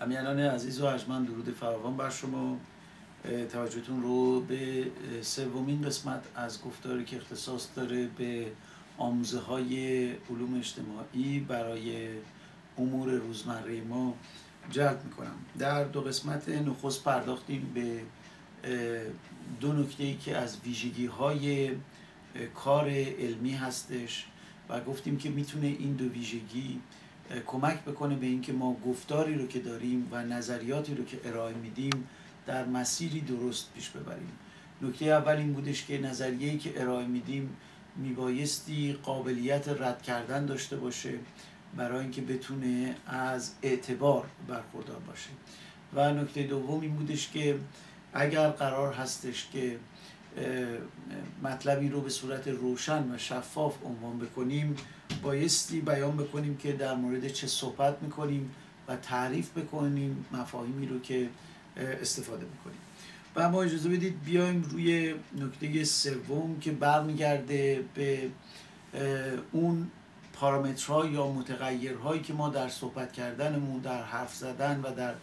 امیانان عزیز و من درود فراوان بر شما. توجهتون رو به سومین قسمت از گفتاری که اختصاص داره به آموزه های علوم اجتماعی برای امور روزمره ما جلب می‌کنم. در دو قسمت نخست پرداختیم به دو نکته ای که از ویژگی های کار علمی هستش و گفتیم که می‌تونه این دو ویژگی کمک بکنه به اینکه ما گفتاری رو که داریم و نظریاتی رو که ارائه میدیم در مسیری درست پیش ببریم. نکته اول این بودش که نظریه‌ای که ارائه میدیم میبایستی قابلیت رد کردن داشته باشه برای اینکه بتونه از اعتبار برخوردار باشه. و نکته دوم این بودش که اگر قرار هستش که مطلبی رو به صورت روشن و شفاف عنوان بکنیم. بایستی بیان بکنیم که در مورد چه صحبت می‌کنیم و تعریف بکنیم مفاهیمی رو که استفاده می‌کنیم. و ما اجازه بدید بیایم روی نکته سوم که برمیگرده به اون پارامترها یا متغیرهایی که ما در صحبت کردنمون در حرف زدن و در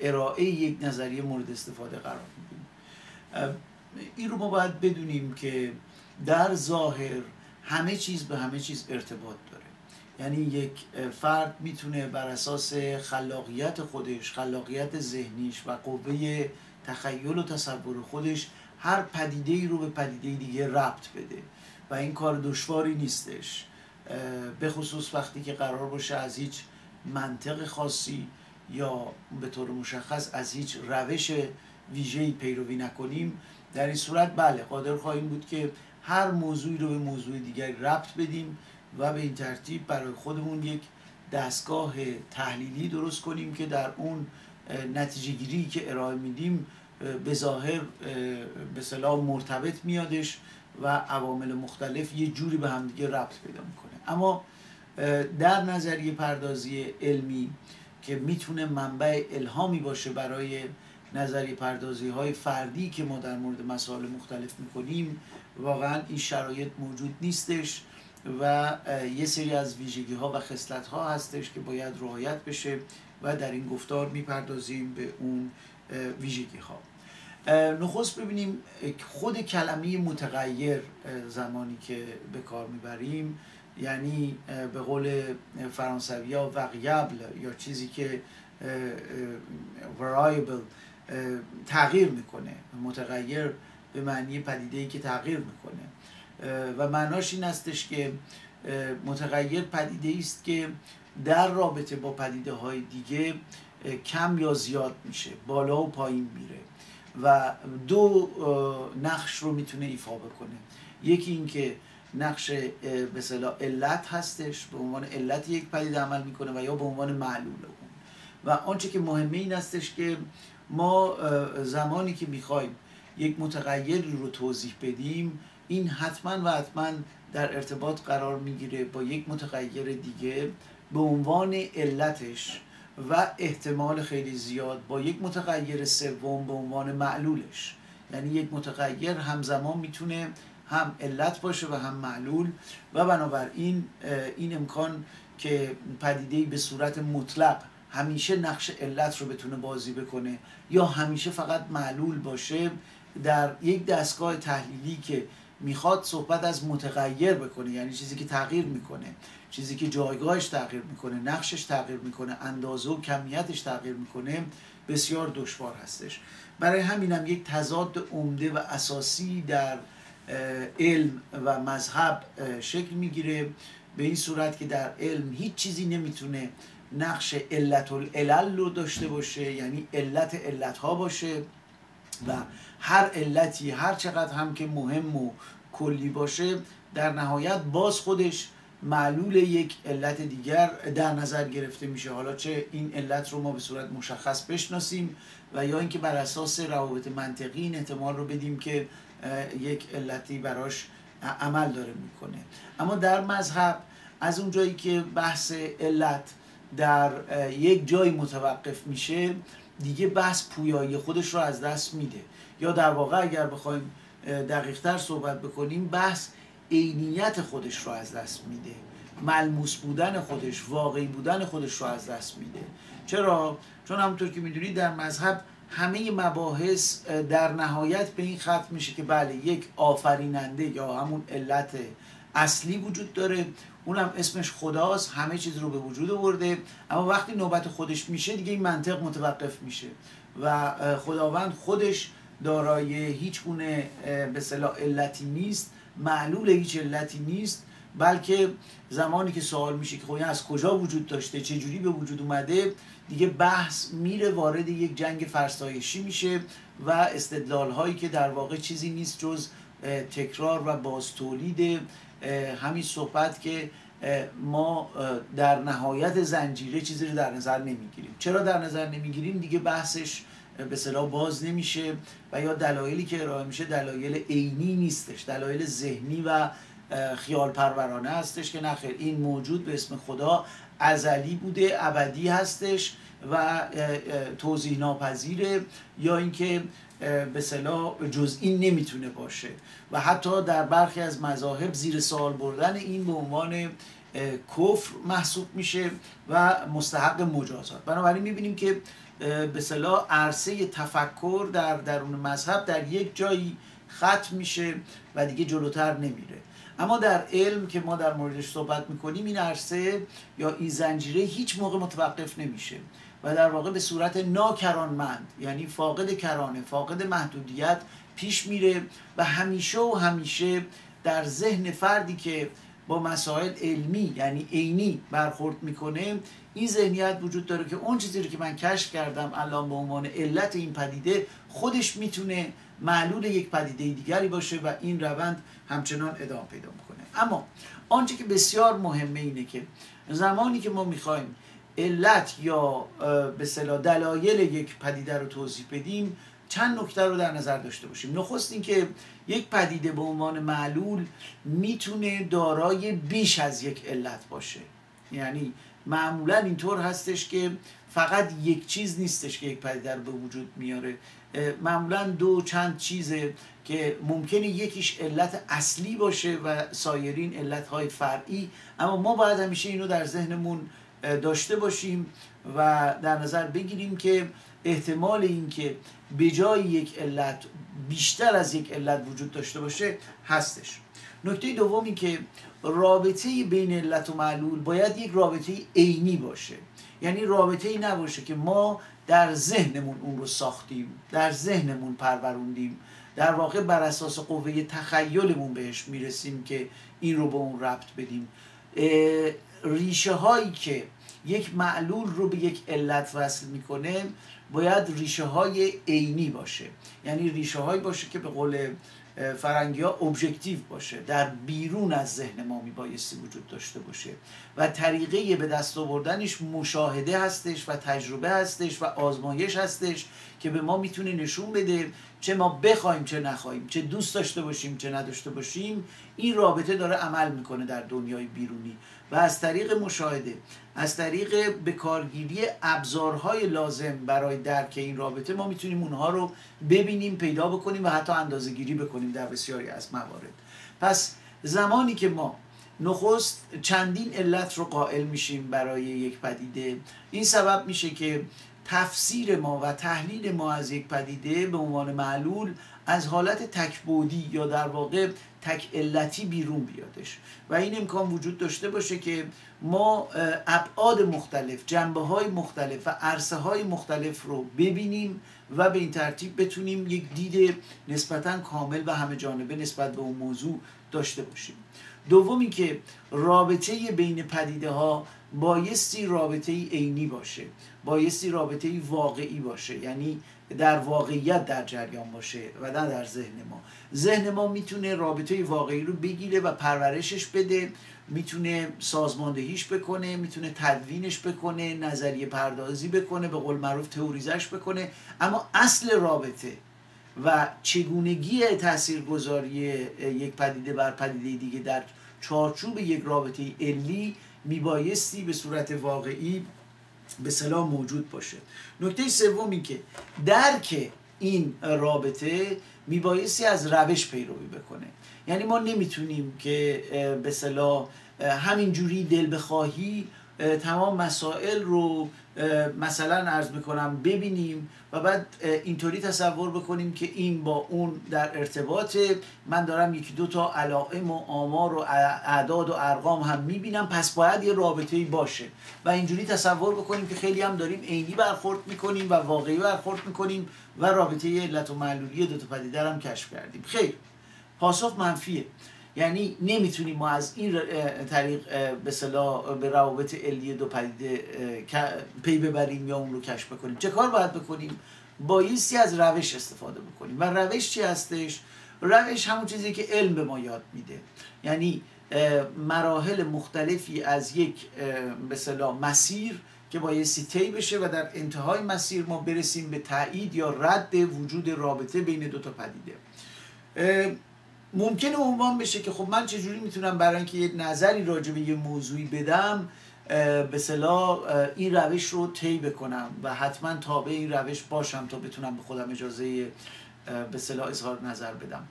ارائه یک نظریه مورد استفاده قرار میدیم. این رو ما باید بدونیم که در ظاهر همه چیز به همه چیز ارتباط داره. یعنی یک فرد می‌تونه بر اساس خلاقیت خودش خلاقیت ذهنیش و قوه تخیل و تصور خودش هر پدیده ای رو به پدیده دیگه ربط بده و این کار دشواری نیستش. به خصوص وقتی که قرار باشه از هیچ منطق خاصی یا به طور مشخص از هیچ روش ویژه‌ای پیروی نکنیم. در این صورت بله قادر خواهیم بود که هر موضوعی رو به موضوع دیگری ربط بدیم و به این ترتیب برای خودمون یک دستگاه تحلیلی درست کنیم که در اون نتیجه گیری که ارائه میدیم به ظاهر به صلاح مرتبط میادش و عوامل مختلف یه جوری به همدیگه ربط پیدا می‌کنه. اما در نظریه پردازی علمی که می‌تونه منبع الهامی باشه برای نظریه پردازی های فردی که ما در مورد مسائل مختلف می‌کنیم واقعا این شرایط موجود نیستش و یه سری از ویژگی ها و خصلت ها هستش که باید رعایت بشه و در این گفتار می‌پردازیم به اون ویژگی ها نخست ببینیم خود کلمه متغیر زمانی که به کار می‌بریم یعنی به قول فرانسوی ها وقیبل یا چیزی که variable تغییر می‌کنه. متغیر به معنی پدیده ای که تغییر می‌کنه. و معناش این استش که متغیر پدیده است که در رابطه با پدیده های دیگه کم یا زیاد میشه بالا و پایین میره. و دو نقش رو می‌تونه ایفا بکنه. یکی اینکه نقش به صلاح علت هستش به عنوان علت یک پدیده عمل می‌کنه و یا به عنوان معلول اون. و آنچه که مهمه این هستش که ما زمانی که می‌خوایم یک متغیری رو توضیح بدیم این حتما و حتما در ارتباط قرار می‌گیره با یک متغیر دیگه به عنوان علتش و احتمال خیلی زیاد با یک متغیر سوم به عنوان معلولش. یعنی یک متغیر همزمان می‌تونه هم علت باشه و هم معلول و بنابراین این امکان که پدیده به صورت مطلق همیشه نقش علت رو بتونه بازی بکنه یا همیشه فقط معلول باشه در یک دستگاه تحلیلی که می‌خواد صحبت از متغیر بکنه یعنی چیزی که تغییر می‌کنه چیزی که جایگاهش تغییر می‌کنه نقشش تغییر می‌کنه اندازه و کمیتش تغییر می‌کنه بسیار دشوار هستش. برای همینم یک تضاد عمده و اساسی در علم و مذهب شکل می‌گیره. به این صورت که در علم هیچ چیزی نمی‌تونه نقش علت العلل رو داشته باشه یعنی علت علت ها باشه و هر علتی هر چقدر هم که مهم و کلی باشه در نهایت باز خودش معلول یک علت دیگر در نظر گرفته میشه. حالا چه این علت رو ما به صورت مشخص بشناسیم و یا اینکه بر اساس روابط منطقی این احتمال رو بدیم که یک علتی براش عمل داره می‌کنه. اما در مذهب از اون جایی که بحث علت در یک جایی متوقف میشه دیگه بحث پویایی خودش رو از دست میده. یا در واقع اگر بخوایم دقیقتر صحبت بکنیم بحث عینیت خودش رو از دست میده. ملموس بودن خودش واقعی بودن خودش رو از دست میده. چرا؟ چون همونطور که می‌دونید در مذهب همه مباحث در نهایت به این ختم میشه که بله یک آفریننده یا همون علت اصلی وجود داره. اونم اسمش خداست همه چیز رو به وجود آورده. اما وقتی نوبت خودش میشه دیگه این منطق متوقف میشه. و خداوند خودش دارای هیچ گونه به صلاح علتی نیست معلول هیچ علتی نیست بلکه زمانی که سوال میشه که خب از کجا وجود داشته چه جوری به وجود اومده دیگه بحث میره وارد یک جنگ فرسایشی میشه و استدلال هایی که در واقع چیزی نیست جز تکرار و باز تولید همین صحبت که ما در نهایت زنجیره چیزی رو در نظر نمی‌گیریم. چرا در نظر نمی‌گیریم؟ دیگه بحثش به صلاح باز نمیشه و یا دلایلی که ارائه میشه دلایل عینی نیستش دلایل ذهنی و خیال پرورانه هستش که نخیر این موجود به اسم خدا ازلی بوده ابدی هستش و توضیح ناپذیره یا اینکه به صلاح جزئی نمی‌تونه باشه. و حتی در برخی از مذاهب زیر سوال بردن این به عنوان کفر محسوب میشه و مستحق مجازات. بنابراین می‌بینیم که به صلاح عرصه تفکر در درون مذهب در یک جایی ختم میشه و دیگه جلوتر نمیره. اما در علم که ما در موردش صحبت می‌کنیم این عرصه یا این زنجیره هیچ موقع متوقف نمیشه و در واقع به صورت ناکرانمند یعنی فاقد کرانه فاقد محدودیت پیش میره و همیشه و همیشه در ذهن فردی که با مسائل علمی یعنی عینی برخورد می‌کنه این ذهنیت وجود داره که اون چیزی رو که من کشف کردم الان به عنوان علت این پدیده خودش می‌تونه معلول یک پدیده دیگری باشه و این روند همچنان ادامه پیدا می‌کنه. اما آنچه که بسیار مهمه اینه که زمانی که ما می‌خوایم علت یا به صلاح دلایل یک پدیده رو توضیح بدیم چند نکته رو در نظر داشته باشیم. نخست اینکه یک پدیده به عنوان معلول می‌تونه دارای بیش از یک علت باشه. یعنی معمولا اینطور هستش که فقط یک چیز نیستش که یک پدیده رو به وجود میاره. معمولا دو چند چیزه که ممکنه یکیش علت اصلی باشه و سایرین علت های فرعی اما ما باید همیشه اینو در ذهنمون داشته باشیم و در نظر بگیریم که احتمال اینکه به جای یک علت بیشتر از یک علت وجود داشته باشه هستش. نکته دومی که رابطه بین علت و معلول باید یک رابطه عینی باشه. یعنی رابطه ای نباشه که ما در ذهنمون اون رو ساختیم در ذهنمون پروروندیم. در واقع بر اساس قوه تخیلمون بهش می‌رسیم که این رو به اون ربط بدیم. ریشه هایی که یک معلول رو به یک علت وصل می‌کنه باید ریشه های عینی باشه. یعنی ریشه هایی باشه که به قول فرنگی ها ابژکتیو باشه. در بیرون از ذهن ما میبایستی وجود داشته باشه. و طریقه به دست آوردنش مشاهده هستش و تجربه هستش و آزمایش هستش که به ما می‌تونه نشون بده چه ما بخوایم چه نخواهیم چه دوست داشته باشیم چه نداشته باشیم. این رابطه داره عمل می‌کنه در دنیای بیرونی و از طریق مشاهده از طریق به کارگیری ابزارهای لازم برای درک این رابطه ما می‌تونیم اونها رو ببینیم پیدا بکنیم و حتی اندازه گیری بکنیم در بسیاری از موارد. پس زمانی که ما نخست چندین علت رو قائل میشیم برای یک پدیده این سبب میشه که تفسیر ما و تحلیل ما از یک پدیده به عنوان معلول از حالت تکبودی یا در واقع تک علتی بیرون بیادش. و این امکان وجود داشته باشه که ما ابعاد مختلف جنبه های مختلف و عرصه های مختلف رو ببینیم و به این ترتیب بتونیم یک دید نسبتا کامل و همه جانبه نسبت به اون موضوع داشته باشیم. دوم اینکه رابطه بین پدیده ها بایستی رابطه عینی باشه بایستی رابطه واقعی باشه یعنی در واقعیت در جریان باشه و نه در ذهن ما. ذهن ما می‌تونه رابطه واقعی رو بگیره و پرورشش بده می‌تونه سازماندهیش بکنه می‌تونه تدوینش بکنه نظریه پردازی بکنه به قول معروف تئوریزش بکنه. اما اصل رابطه و چگونگی تاثیرگذاری یک پدیده بر پدیده دیگه در چارچوب یک رابطه علی میبایستی به صورت واقعی به سلام موجود باشه. نکته سوم که درک این رابطه میبایستی از روش پیروی بکنه. یعنی ما نمی‌تونیم که به صلاح همینجوری دل بخواهی تمام مسائل رو مثلا عرض می‌کنم ببینیم و بعد اینطوری تصور بکنیم که این با اون در ارتباط من دارم یکی دو تا علائم و آمار و اعداد و ارقام هم می‌بینم. پس باید یه رابطه ای باشه. و اینجوری تصور بکنیم که خیلی هم داریم عینی برخورد می‌کنیم و واقعی برخورد می‌کنیم و رابطه علت و معلولی دو تا پدیده هم کشف کردیم. خیر. پاسخ منفیه. یعنی نمی‌تونیم ما از این طریق به به روابط علی دو پدیده پی ببریم یا اون رو کشف بکنیم. چه کار باید بکنیم؟ بایستی از روش استفاده بکنیم. و روش چی هستش؟ روش همون چیزی که علم به ما یاد میده. یعنی مراحل مختلفی از یک به مسیر که بایستی طی بشه و در انتهای مسیر ما برسیم به تایید یا رد وجود رابطه بین دو تا پدیده. ممکنه عنوان بشه که خب من چجوری می‌تونم برای اینکه یه نظری راجع به یه موضوعی بدم به صلاح این روش رو طی بکنم و حتما تابع این روش باشم تا بتونم به خودم اجازه به صلاح اظهار نظر بدم.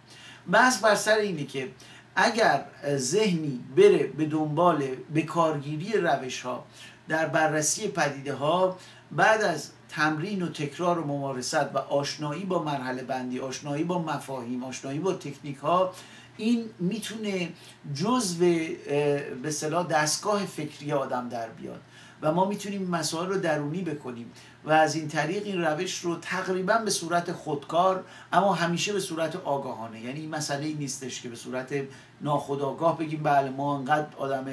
بحث بر سر اینه که اگر ذهنی بره به دنبال به کارگیری روش ها در بررسی پدیده ها بعد از تمرین و تکرار و ممارست و آشنایی با مرحله بندی آشنایی با مفاهیم آشنایی با تکنیک ها این می‌تونه جزو به صلاح دستگاه فکری آدم در بیاد. و ما می‌تونیم مسائل رو درونی بکنیم. و از این طریق این روش رو تقریبا به صورت خودکار اما همیشه به صورت آگاهانه. یعنی این مسئله ای نیستش که به صورت ناخودآگاه بگیم بله ما انقدر آدم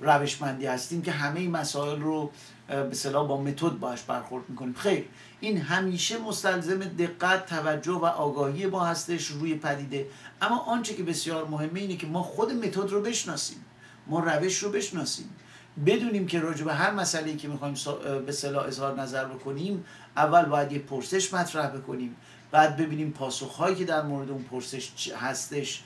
روشمندی هستیم که همه این مسائل رو به صلاح با متد باش برخورد می‌کنیم. خیر این همیشه مستلزم دقت توجه و آگاهی ما هستش روی پدیده. اما آنچه که بسیار مهمه اینه که ما خود متد رو بشناسیم. ما روش رو بشناسیم. بدونیم که راجع به هر مسئله که می‌خوایم به صلاح اظهار نظر بکنیم اول باید یه پرسش مطرح بکنیم. بعد ببینیم پاسخهایی که در مورد اون پرسش هستش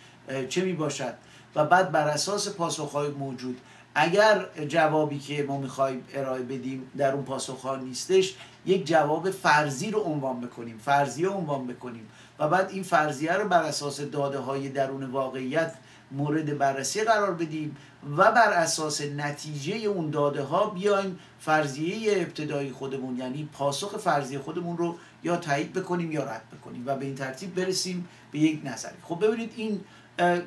چه می باشد و بعد بر اساس پاسخهای موجود اگر جوابی که ما می‌خوایم ارائه بدیم در اون پاسخها نیستش یک جواب فرضی رو عنوان بکنیم. فرضیه عنوان بکنیم. و بعد این فرضیه رو بر اساس داده های درون واقعیت مورد بررسی قرار بدیم و بر اساس نتیجه اون داده ها بیایم فرضیه ابتدایی خودمون یعنی پاسخ فرضی خودمون رو یا تایید بکنیم یا رد بکنیم و به این ترتیب برسیم به یک نظری. خب ببینید این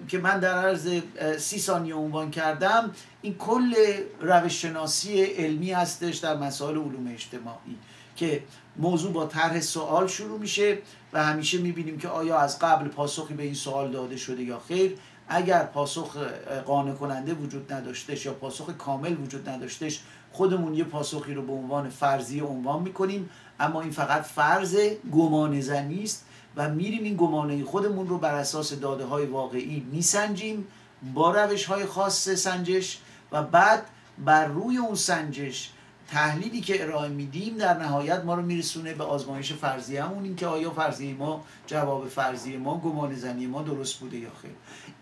که من در عرض سی ثانیه عنوان کردم این کل روش شناسی علمی هستش در مسائل علوم اجتماعی که موضوع با طرح سوال شروع میشه و همیشه می‌بینیم که آیا از قبل پاسخی به این سوال داده شده یا خیر. اگر پاسخ قانع کننده وجود نداشتش یا پاسخ کامل وجود نداشتش خودمون یه پاسخی رو به عنوان فرضی عنوان می‌کنیم. اما این فقط فرض گمان زنی است و میریم این گمانه خودمون رو بر اساس داده های واقعی میسنجیم با روش های خاص سنجش و بعد بر روی اون سنجش تحلیلی که ارائه میدیم در نهایت ما رو میرسونه به آزمایش فرضیه همون این که آیا فرضیه ما جواب فرضیه ما گمان زنی ما درست بوده یا خیر.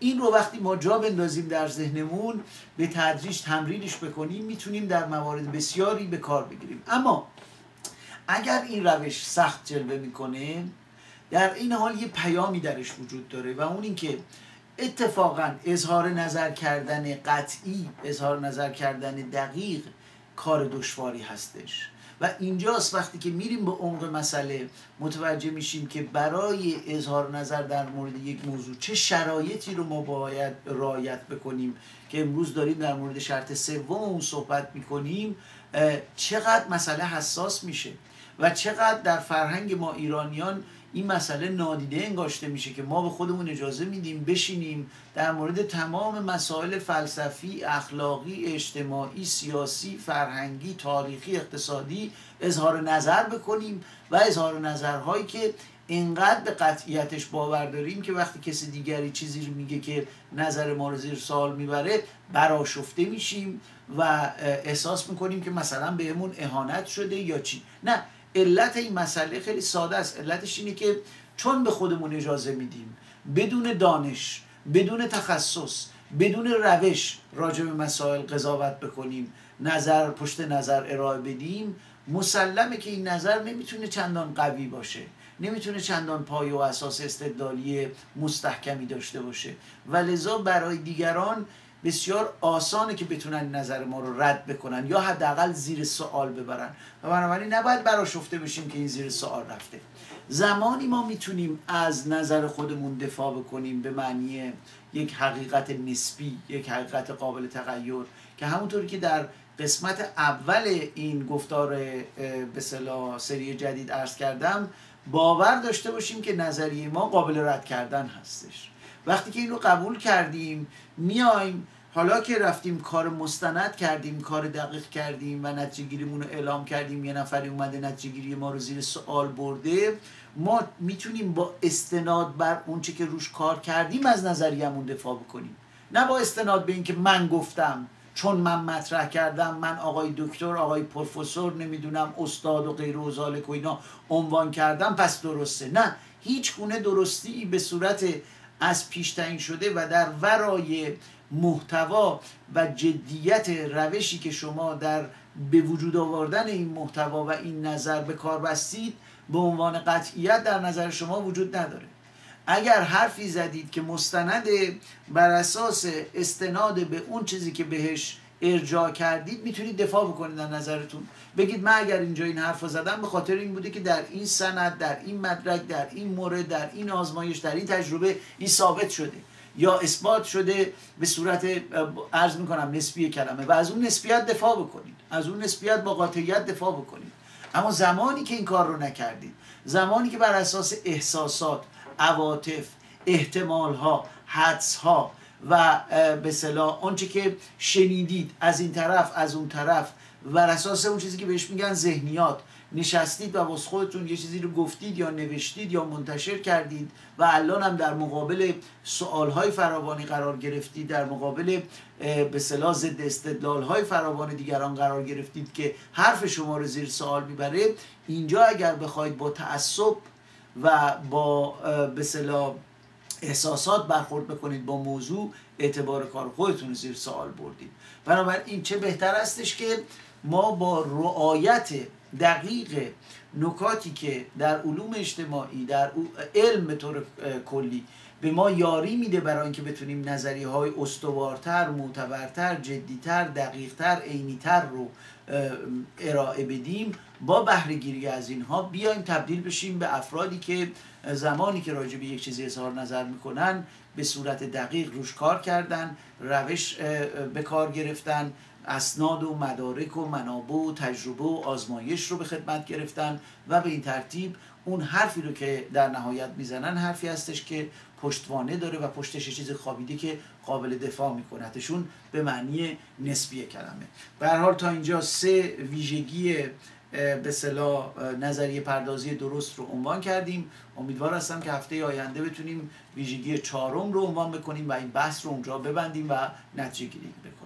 این رو وقتی ما جا بندازیم در ذهنمون به تدریج تمرینش بکنیم می‌تونیم در موارد بسیاری به کار بگیریم. اما اگر این روش سخت جلوه می‌کنه در این حال یه پیامی درش وجود داره و اون اینکه اتفاقا اظهار نظر کردن قطعی اظهار نظر کردن دقیق کار دشواری هستش. و اینجاست وقتی که میریم به عمق مسئله متوجه میشیم که برای اظهار نظر در مورد یک موضوع چه شرایطی رو ما باید رعایت بکنیم که امروز داریم در مورد شرط سوم اون صحبت می‌کنیم چقدر مسئله حساس میشه و چقدر در فرهنگ ما ایرانیان این مسئله نادیده انگاشته میشه که ما به خودمون اجازه میدیم بشینیم در مورد تمام مسائل فلسفی، اخلاقی، اجتماعی، سیاسی، فرهنگی، تاریخی، اقتصادی اظهار نظر بکنیم و اظهار نظرهایی که اینقدر به قطعیتش باور داریم که وقتی کسی دیگری چیزی رو میگه که نظر ما رو زیر سوال می‌بره براشفته میشیم و احساس می‌کنیم که مثلا بهمون اهانت شده یا چی. نه علت این مسئله خیلی ساده است. علتش اینه که چون به خودمون اجازه میدیم بدون دانش بدون تخصص بدون روش راجع به مسائل قضاوت بکنیم نظر پشت نظر ارائه بدیم مسلمه که این نظر نمی‌تونه چندان قوی باشه. نمی‌تونه چندان پایه و اساس استدلالی مستحکمی داشته باشه. و لذا برای دیگران بسیار آسانه که بتونن نظر ما رو رد بکنن یا حداقل زیر سوال ببرن. و بنابراین نباید براشفته بشیم که این زیر سوال رفته. زمانی ما می‌تونیم از نظر خودمون دفاع بکنیم به معنی یک حقیقت نسبی یک حقیقت قابل تغییر که همونطوری که در قسمت اول این گفتار به سری جدید ارز کردم باور داشته باشیم که نظریه ما قابل رد کردن هستش. وقتی که این رو قبول کردیم میایم. حالا که رفتیم کار مستند کردیم کار دقیق کردیم و نتیجه رو اعلام کردیم یه نفری اومده نتیجه ما رو زیر سوال برده ما می‌تونیم با استناد بر اونچه که روش کار کردیم از نظریمون دفاع بکنیم. نه با استناد به اینکه من گفتم چون من مطرح کردم من آقای دکتر آقای پروفسور نمی‌دونم استاد و غیر و اینا عنوان کردم پس درسته. نه هیچ گونه درستی به صورت از پیش تعیین شده و در ورای محتوا و جدیت روشی که شما در به وجود آوردن این محتوا و این نظر به کار بستید به عنوان قطعیت در نظر شما وجود نداره. اگر حرفی زدید که مستند بر اساس استناد به اون چیزی که بهش ارجاع کردید می‌تونید دفاع بکنید در نظرتون. بگید من اگر اینجا این حرف زدم به خاطر این بوده که در این سند در این مدرک در این مورد در این آزمایش در این تجربه این ثابت شده. یا اثبات شده به صورت عرض می‌کنم نسبی کلمه. و از اون نسبیت دفاع بکنید. از اون نسبیت با قاطعیت دفاع بکنید. اما زمانی که این کار رو نکردید زمانی که بر اساس احساسات عواطف احتمال ها حدس ها و به صلاح آنچه که شنیدید از این طرف از اون طرف. بر اساس اون چیزی که بهش میگن ذهنیات. نشستید و باز خودتون یه چیزی رو گفتید یا نوشتید یا منتشر کردید و الان هم در مقابل سوالهای فراوانی قرار گرفتید در مقابل به صلاح ضد استدلالهای فراوان دیگران قرار گرفتید که حرف شما رو زیر سوال می‌بره اینجا اگر بخواید با تعصب و با به صلاح احساسات برخورد بکنید با موضوع اعتبار کار خودتون زیر سوال بردید. بنابراین چه بهتر استش که ما با رعایت دقیق نکاتی که در علوم اجتماعی در علم به طور کلی به ما یاری میده برای اینکه بتونیم نظریه های استوارتر، معتبرتر، جدیتر، دقیقتر، عینیتر رو ارائه بدیم. با بهرهگیری از اینها بیایم تبدیل بشیم به افرادی که زمانی که راجع به یک چیزی اظهار نظر می‌کنن به صورت دقیق روش کار کردن روش به کار گرفتن اسناد و مدارک و منابع و تجربه و آزمایش رو به خدمت گرفتن و به این ترتیب اون حرفی رو که در نهایت می‌زنن حرفی هستش که پشتوانه داره و پشتش چیز خوابیده که قابل دفاع میکنتشون به معنی نسبی کلمه. به حال تا اینجا سه ویژگی به صلاح نظریه پردازی درست رو عنوان کردیم. امیدوار هستم که هفته آینده بتونیم ویژگی چهارم رو عنوان بکنیم و این بحث رو اونجا ببندیم و نتیجه گیری بکنیم